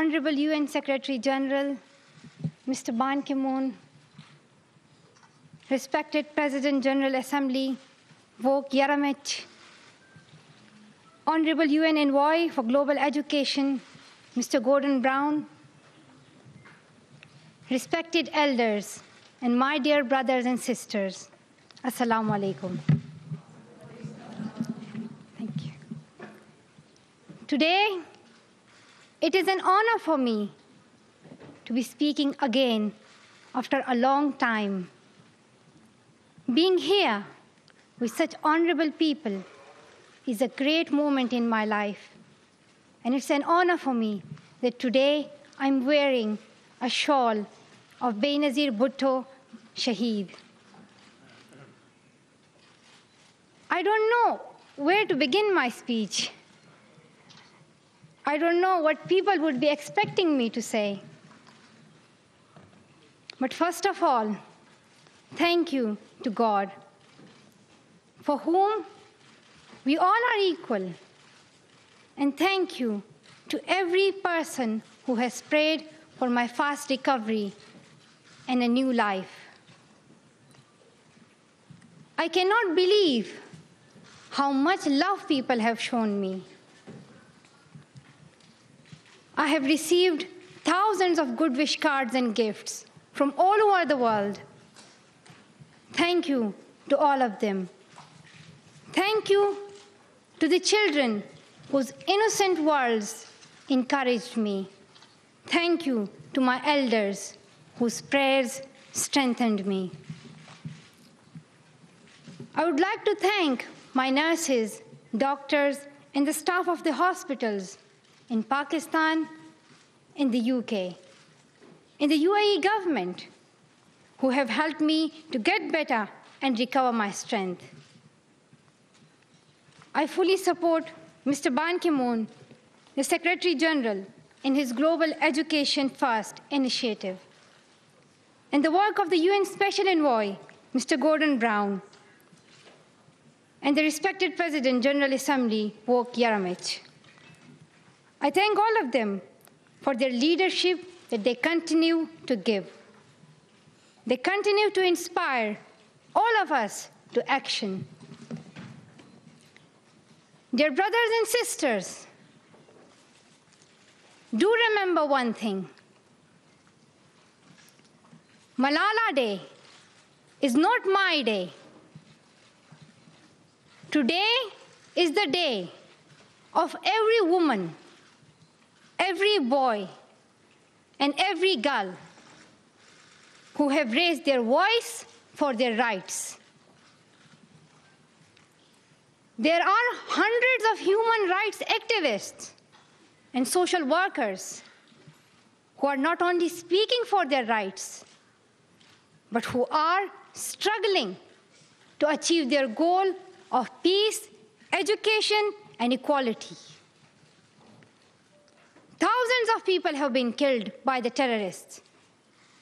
Honorable UN Secretary General, Mr. Ban Ki-moon, respected President General Assembly, Vuk Jeremic, Honorable UN Envoy for Global Education, Mr. Gordon Brown, respected elders, and my dear brothers and sisters, Assalamu alaikum. Thank you. Today, it is an honor for me to be speaking again after a long time. Being here with such honorable people is a great moment in my life. And it's an honor for me that today I'm wearing a shawl of Benazir Bhutto Shaheed. I don't know where to begin my speech. I don't know what people would be expecting me to say. But first of all, thank you to God, for whom we all are equal. And thank you to every person who has prayed for my fast recovery and a new life. I cannot believe how much love people have shown me. I have received thousands of good wish cards and gifts from all over the world. Thank you to all of them. Thank you to the children whose innocent words encouraged me. Thank you to my elders whose prayers strengthened me. I would like to thank my nurses, doctors, and the staff of the hospitals in Pakistan, in the UK, in the UAE government, who have helped me to get better and recover my strength. I fully support Mr. Ban Ki-moon, the Secretary General, in his Global Education First initiative, and the work of the UN Special Envoy, Mr. Gordon Brown, and the respected President, General Assembly, Vuk Jeremic. I thank all of them for their leadership that they continue to give. They continue to inspire all of us to action. Dear brothers and sisters, do remember one thing. Malala Day is not my day. Today is the day of every woman, every boy, and every girl who have raised their voice for their rights. There are hundreds of human rights activists and social workers who are not only speaking for their rights, but who are struggling to achieve their goal of peace, education, and equality. Thousands of people have been killed by the terrorists,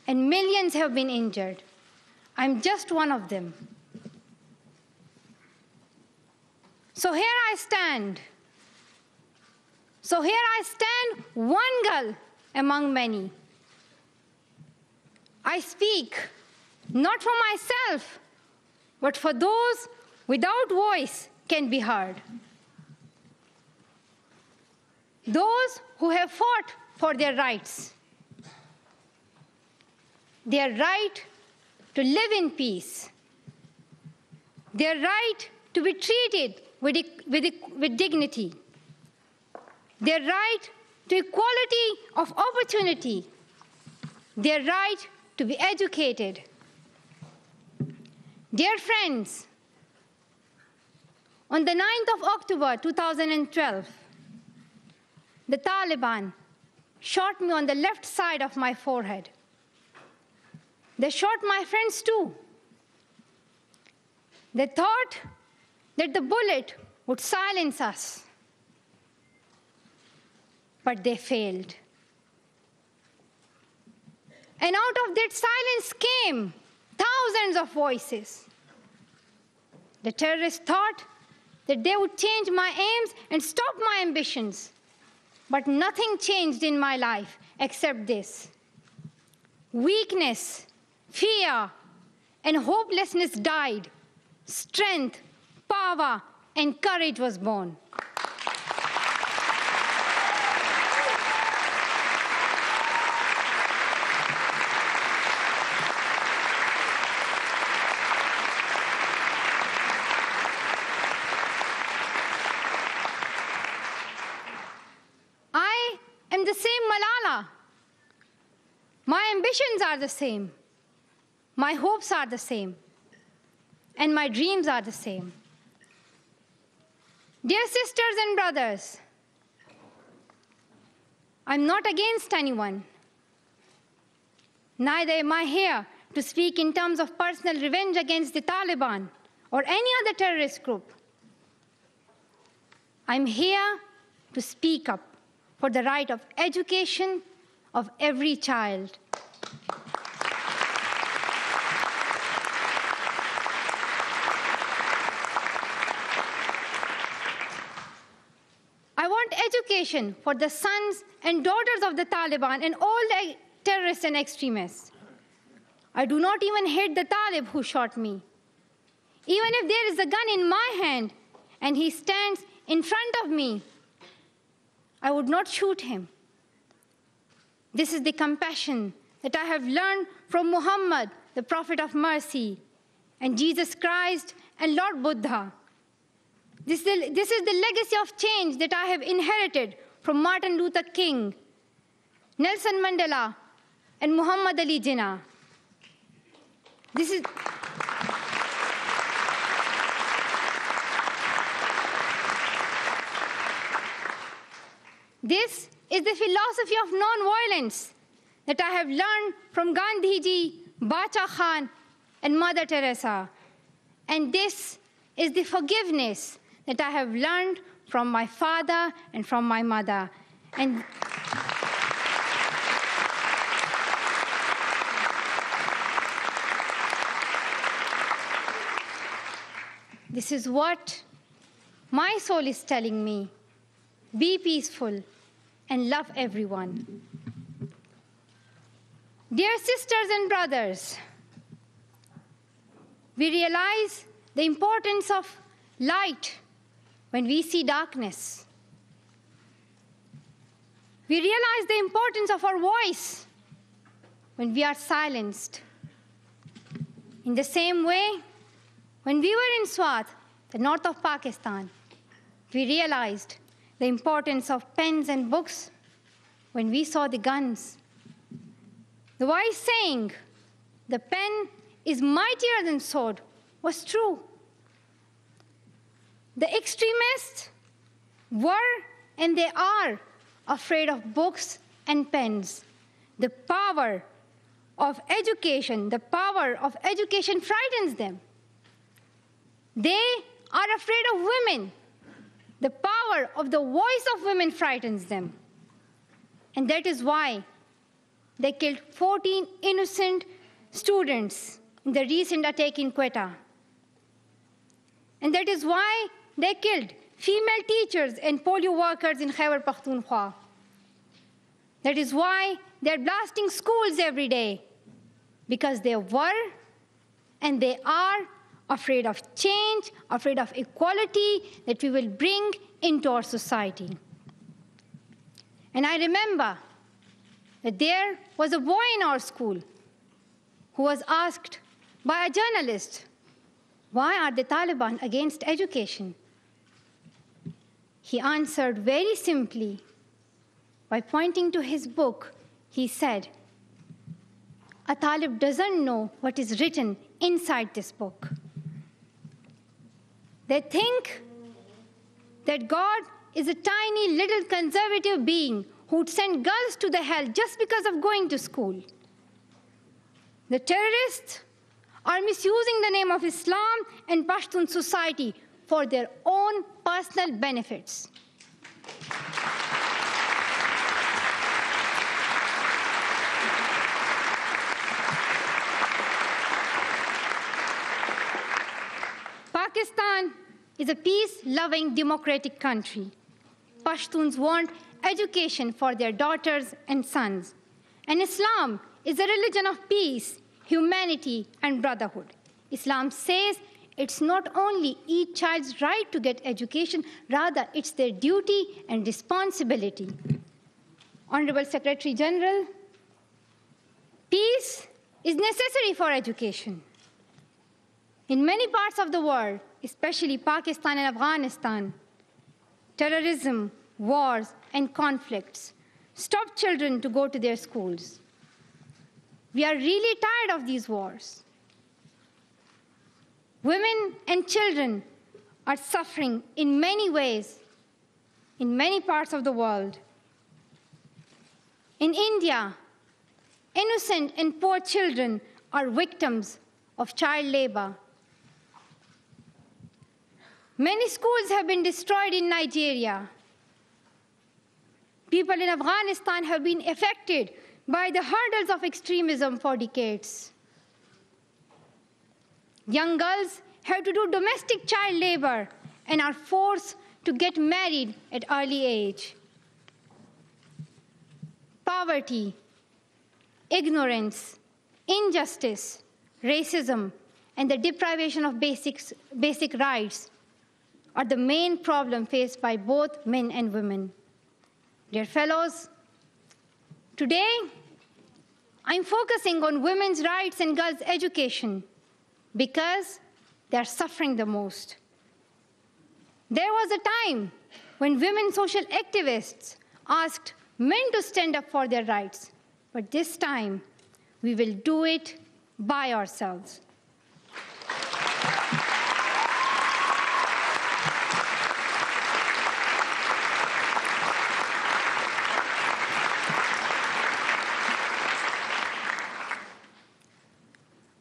and millions have been injured. I'm just one of them. So here I stand. So here I stand, one girl among many. I speak not for myself, but for those without voice can be heard. Those who have fought for their rights, their right to live in peace, their right to be treated with, with, with dignity, their right to equality of opportunity, their right to be educated. Dear friends, on the 9th of October 2012, the Taliban shot me on the left side of my forehead. They shot my friends too. They thought that the bullet would silence us, but they failed. And out of that silence came thousands of voices. The terrorists thought that they would change my aims and stop my ambitions. But nothing changed in my life except this weakness, fear, and hopelessness died. Strength, power, and courage was born. I am the same Malala. My ambitions are the same. My hopes are the same. And my dreams are the same. Dear sisters and brothers, I'm not against anyone. Neither am I here to speak in terms of personal revenge against the Taliban or any other terrorist group. I'm here to speak up for the right of education of every child. I want education for the sons and daughters of the Taliban and all the terrorists and extremists. I do not even hate the Talib who shot me. Even if there is a gun in my hand and he stands in front of me, I would not shoot him. This is the compassion that I have learned from Muhammad, the Prophet of mercy, and Jesus Christ and Lord Buddha. This is, the, this is the legacy of change that I have inherited from Martin Luther King, Nelson Mandela, and Muhammad Ali Jinnah. This is. This is the philosophy of non-violence that I have learned from Gandhiji, Bacha Khan, and Mother Teresa. And this is the forgiveness that I have learned from my father and from my mother. And this is what my soul is telling me. Be peaceful and love everyone. Dear sisters and brothers, we realize the importance of light when we see darkness. We realize the importance of our voice when we are silenced. In the same way, when we were in Swat, the north of Pakistan, we realized the importance of pens and books when we saw the guns. The wise saying, the pen is mightier than sword, was true. The extremists were and they are afraid of books and pens. The power of education, the power of education frightens them. They are afraid of women. The power of the voice of women frightens them. And that is why they killed 14 innocent students in the recent attack in Quetta. And that is why they killed female teachers and polio workers in Khyber Pakhtunkhwa. That is why they're blasting schools every day, because they were and they are afraid of change, afraid of equality that we will bring into our society. And I remember that there was a boy in our school who was asked by a journalist, Why are the Taliban against education? He answered very simply by pointing to his book. He said, A Talib doesn't know what is written inside this book. They think that God is a tiny little conservative being who'd send girls to the hell just because of going to school. The terrorists are misusing the name of Islam and Pashtun society for their own personal benefits. Pakistan is a peace loving democratic country. Pashtuns want education for their daughters and sons. And Islam is a religion of peace, humanity, and brotherhood. Islam says it's not only each child's right to get education, rather, it's their duty and responsibility. Honorable Secretary General, peace is necessary for education. In many parts of the world, especially Pakistan and Afghanistan, terrorism, wars, and conflicts stop children to go to their schools. We are really tired of these wars. Women and children are suffering in many ways in many parts of the world. In India, innocent and poor children are victims of child labor. Many schools have been destroyed in Nigeria. People in Afghanistan have been affected by the hurdles of extremism for decades. Young girls have to do domestic child labor and are forced to get married at early age. Poverty, ignorance, injustice, racism, and the deprivation of basics, basic rights are the main problem faced by both men and women. Dear fellows, today I'm focusing on women's rights and girls' education because they're suffering the most. There was a time when women social activists asked men to stand up for their rights, but this time we will do it by ourselves.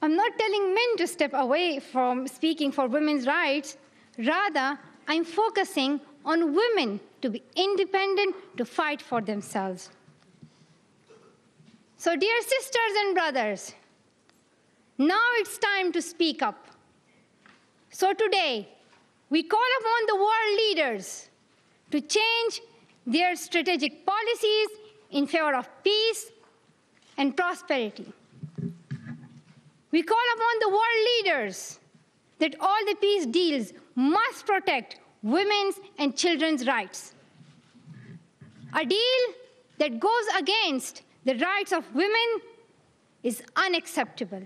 I'm not telling men step away from speaking for women's rights. Rather, I'm focusing on women to be independent, to fight for themselves. So, dear sisters and brothers, now it's time to speak up. So, today, we call upon the world leaders to change their strategic policies in favor of peace and prosperity. We call upon the world leaders that all the peace deals must protect women's and children's rights. A deal that goes against the rights of women is unacceptable.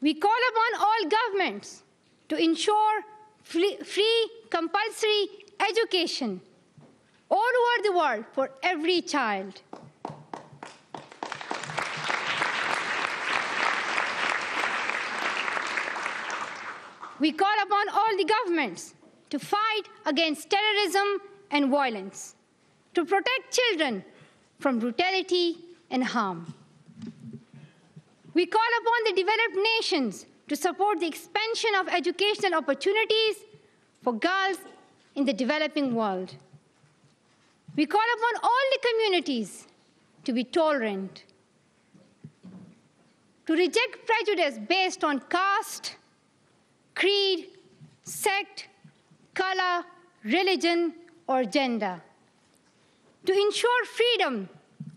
We call upon all governments to ensure free, free compulsory education all over the world for every child. We call upon all the governments to fight against terrorism and violence, to protect children from brutality and harm. We call upon the developed nations to support the expansion of educational opportunities for girls in the developing world. We call upon all the communities to be tolerant, to reject prejudice based on caste, creed, sect, color, religion, or gender, to ensure freedom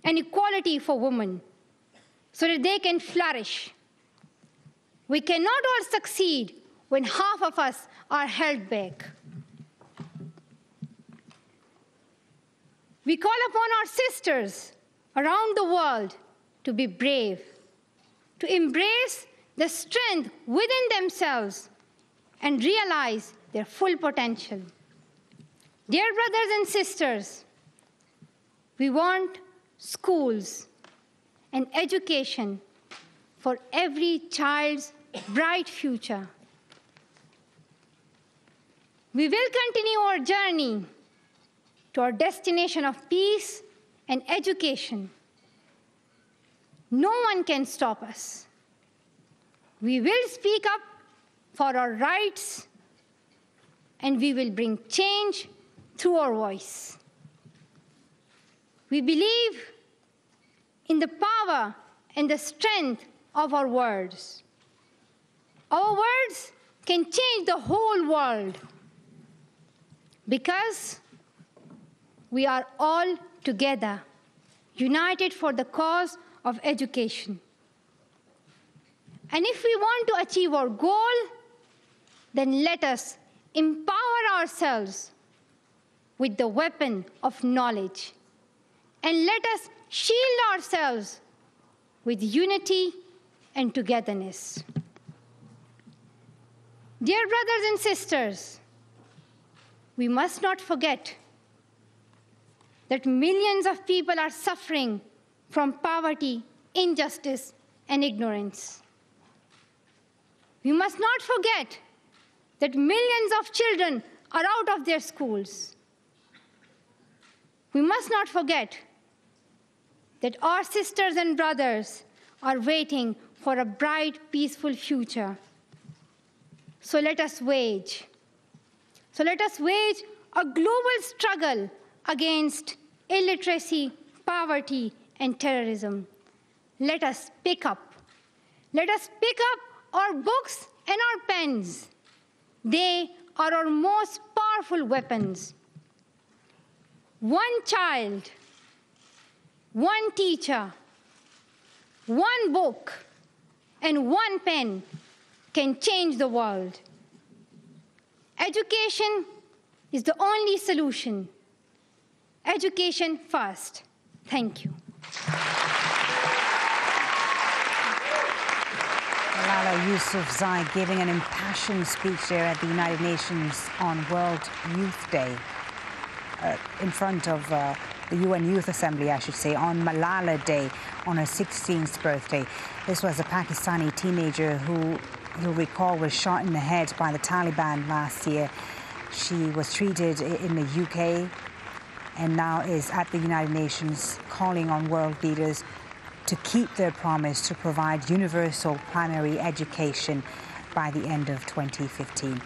and equality for women so that they can flourish. We cannot all succeed when half of us are held back. We call upon our sisters around the world to be brave, to embrace the strength within themselves and realize their full potential. Dear brothers and sisters, we want schools and education for every child's bright future. We will continue our journey to our destination of peace and education. No one can stop us. We will speak up for our rights and we will bring change through our voice. We believe in the power and the strength of our words. Our words can change the whole world because we are all together, united for the cause of education. And if we want to achieve our goal, then let us empower ourselves with the weapon of knowledge. And let us shield ourselves with unity and togetherness. Dear brothers and sisters, we must not forget that millions of people are suffering from poverty, injustice, and ignorance. We must not forget that millions of children are out of their schools. We must not forget that our sisters and brothers are waiting for a bright, peaceful future. So let us wage. So let us wage a global struggle against illiteracy, poverty, and terrorism. Let us pick up. Let us pick up our books and our pens. They are our most powerful weapons. One child, one teacher, one book, and one pen can change the world. Education is the only solution. Education first. Thank you. Malala Yousafzai giving an impassioned speech there at the United Nations on World Youth Day uh, in front of uh, the UN Youth Assembly, I should say, on Malala Day, on her 16th birthday. This was a Pakistani teenager who, you'll recall, was shot in the head by the Taliban last year. She was treated in the UK and now is at the United Nations calling on world leaders to keep their promise to provide universal primary education by the end of 2015.